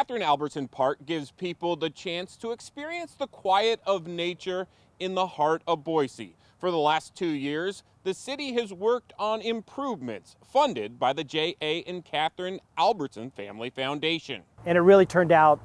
Kathryn Albertson Park gives people the chance to experience the quiet of nature in the heart of Boise. For the last two years, the city has worked on improvements funded by the J.A. and Kathryn Albertson Family Foundation. And it really turned out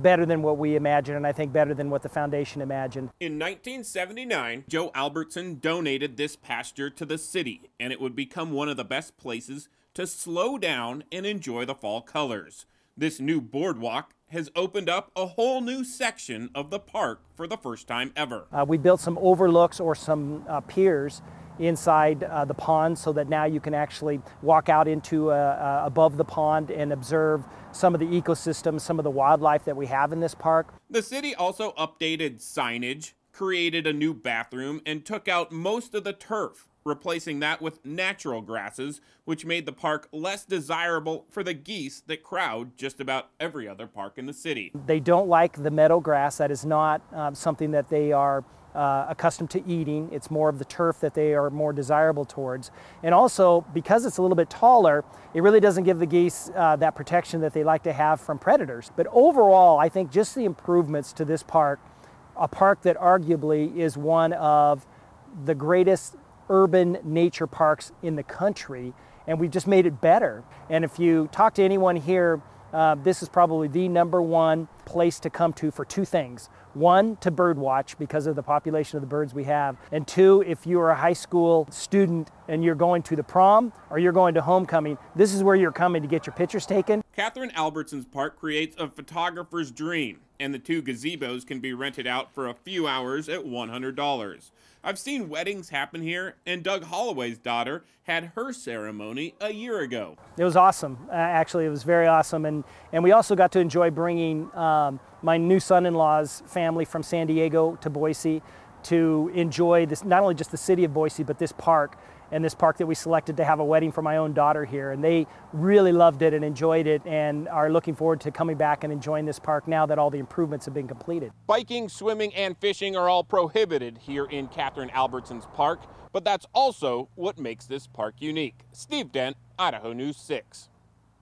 better than what we imagined, and I think better than what the foundation imagined. In 1979, Joe Albertson donated this pasture to the city, and it would become one of the best places to slow down and enjoy the fall colors. This new boardwalk has opened up a whole new section of the park for the first time ever. Uh, we built some overlooks or some uh, piers inside uh, the pond so that now you can actually walk out into uh, uh, above the pond and observe some of the ecosystems, some of the wildlife that we have in this park. The city also updated signage, created a new bathroom, and took out most of the turf replacing that with natural grasses, which made the park less desirable for the geese that crowd just about every other park in the city. They don't like the meadow grass. That is not um, something that they are uh, accustomed to eating. It's more of the turf that they are more desirable towards. And also, because it's a little bit taller, it really doesn't give the geese uh, that protection that they like to have from predators. But overall, I think just the improvements to this park, a park that arguably is one of the greatest urban nature parks in the country, and we've just made it better. And if you talk to anyone here, uh, this is probably the number one place to come to for two things. One, to birdwatch because of the population of the birds we have. And two, if you are a high school student and you're going to the prom or you're going to homecoming, this is where you're coming to get your pictures taken. Kathryn Albertson's park creates a photographer's dream, and the two gazebos can be rented out for a few hours at $100. I've seen weddings happen here, and Doug Holloway's daughter had her ceremony a year ago. It was awesome. Uh, actually, it was very awesome, and and we also got to enjoy bringing um, my new son-in-law's family from San Diego to Boise to enjoy this not only just the city of Boise, but this park and this park that we selected to have a wedding for my own daughter here. And they really loved it and enjoyed it and are looking forward to coming back and enjoying this park now that all the improvements have been completed. Biking, swimming, and fishing are all prohibited here in Kathryn Albertson's park, but that's also what makes this park unique. Steve Dent, Idaho News 6.